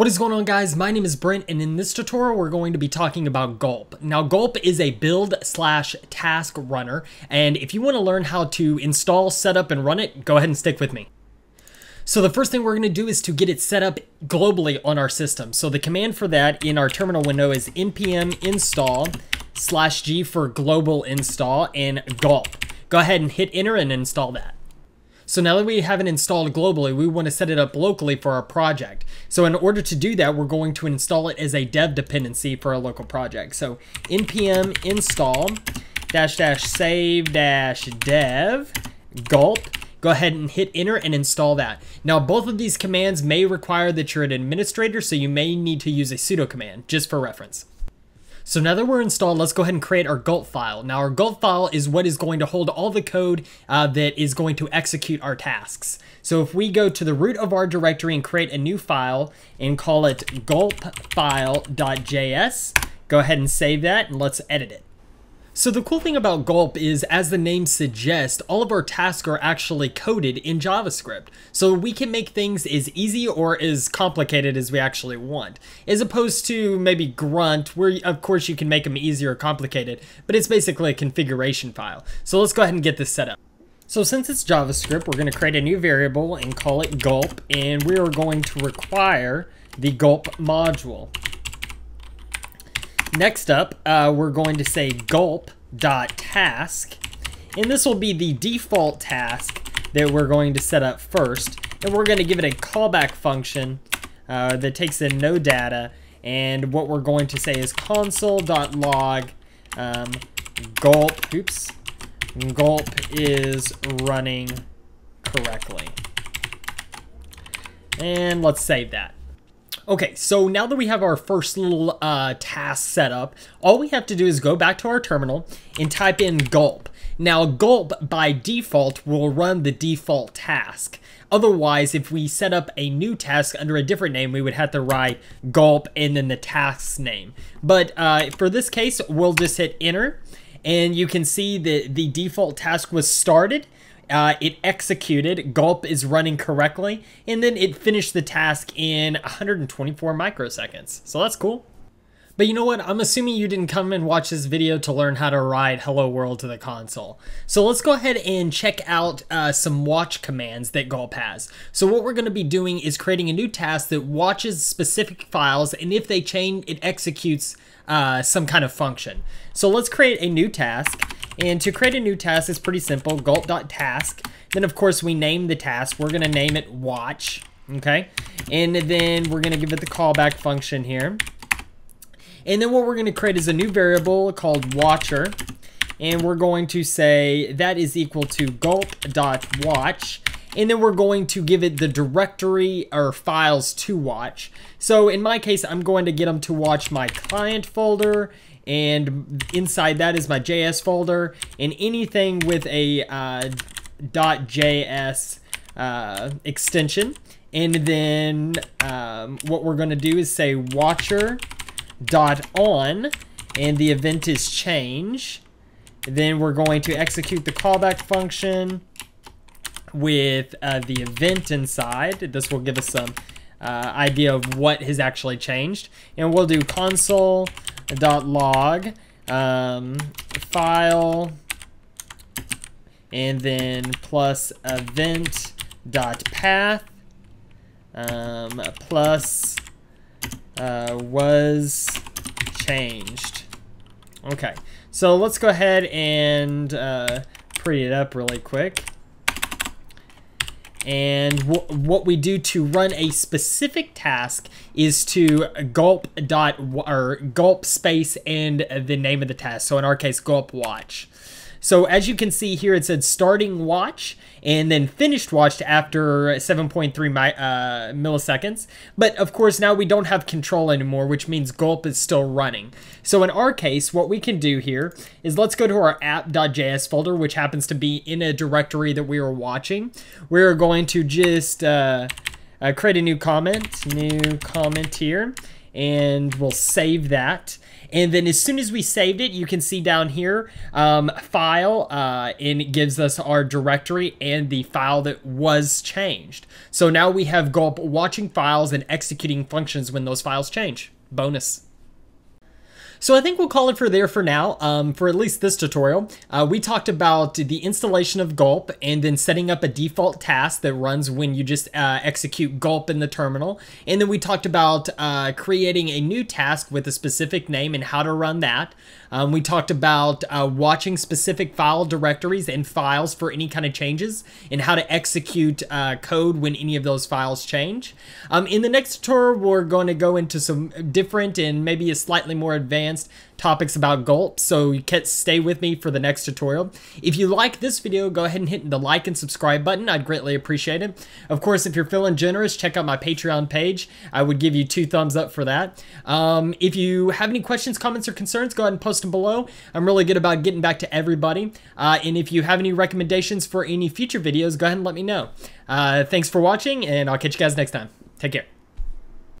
What is going on guys? My name is Brent and in this tutorial we're going to be talking about Gulp. Now Gulp is a build slash task runner and if you want to learn how to install, set up, and run it, go ahead and stick with me. So the first thing we're going to do is to get it set up globally on our system. So the command for that in our terminal window is npm install slash g for global install and gulp. Go ahead and hit enter and install that. So now that we have it installed globally, we want to set it up locally for our project. So in order to do that, we're going to install it as a dev dependency for our local project. So npm install dash dash save dash dev gulp go ahead and hit enter and install that. Now, both of these commands may require that you're an administrator, so you may need to use a sudo command, just for reference. So now that we're installed, let's go ahead and create our gulp file. Now our gulp file is what is going to hold all the code uh, that is going to execute our tasks. So if we go to the root of our directory and create a new file and call it gulpfile.js, go ahead and save that and let's edit it. So the cool thing about Gulp is, as the name suggests, all of our tasks are actually coded in JavaScript. So we can make things as easy or as complicated as we actually want. As opposed to maybe Grunt, where of course you can make them easier or complicated, but it's basically a configuration file. So let's go ahead and get this set up. So since it's JavaScript, we're going to create a new variable and call it gulp, and we are going to require the gulp module. Next up, uh, we're going to say gulp.task, and this will be the default task that we're going to set up first. And we're going to give it a callback function uh, that takes in no data, and what we're going to say is console.log um, gulp, oops, gulp is running correctly. And let's save that. Okay, so now that we have our first little uh, task set up, all we have to do is go back to our terminal and type in gulp. Now, gulp by default will run the default task. Otherwise, if we set up a new task under a different name, we would have to write gulp and then the task's name. But uh, for this case, we'll just hit enter and you can see that the default task was started uh, it executed, gulp is running correctly, and then it finished the task in 124 microseconds. So that's cool. But you know what? I'm assuming you didn't come and watch this video to learn how to write Hello World to the console. So let's go ahead and check out uh, some watch commands that Gulp has. So what we're going to be doing is creating a new task that watches specific files, and if they change, it executes uh, some kind of function. So let's create a new task. And to create a new task is pretty simple, gulp.task. Then of course we name the task. We're gonna name it watch, okay? And then we're gonna give it the callback function here. And then what we're gonna create is a new variable called watcher. And we're going to say that is equal to gulp.watch and then we're going to give it the directory or files to watch. So in my case, I'm going to get them to watch my client folder and inside that is my JS folder and anything with a uh, .js uh, extension. And then um, what we're going to do is say watcher dot on and the event is change. Then we're going to execute the callback function with uh, the event inside. This will give us some uh, idea of what has actually changed. And we'll do console dot log um, file and then plus event dot path um, plus uh, was changed. Okay, so let's go ahead and uh, pretty it up really quick. And what we do to run a specific task is to gulp dot or gulp space and the name of the task. So in our case, gulp watch. So as you can see here, it said starting watch and then finished watch after 7.3 uh, milliseconds. But of course, now we don't have control anymore, which means gulp is still running. So in our case, what we can do here is let's go to our app.js folder, which happens to be in a directory that we are watching. We're going to just uh, uh, create a new comment, new comment here, and we'll save that. And then as soon as we saved it, you can see down here, um, file, uh, and it gives us our directory and the file that was changed. So now we have Gulp watching files and executing functions when those files change. Bonus. So I think we'll call it for there for now, um, for at least this tutorial. Uh, we talked about the installation of Gulp and then setting up a default task that runs when you just uh, execute Gulp in the terminal. And then we talked about uh, creating a new task with a specific name and how to run that. Um, we talked about uh, watching specific file directories and files for any kind of changes and how to execute uh, code when any of those files change. Um, in the next tutorial, we're going to go into some different and maybe a slightly more advanced topics about gulp, so you can stay with me for the next tutorial. If you like this video, go ahead and hit the like and subscribe button. I'd greatly appreciate it. Of course, if you're feeling generous, check out my Patreon page. I would give you two thumbs up for that. Um, if you have any questions, comments, or concerns, go ahead and post them below. I'm really good about getting back to everybody. Uh, and if you have any recommendations for any future videos, go ahead and let me know. Uh, thanks for watching, and I'll catch you guys next time. Take care.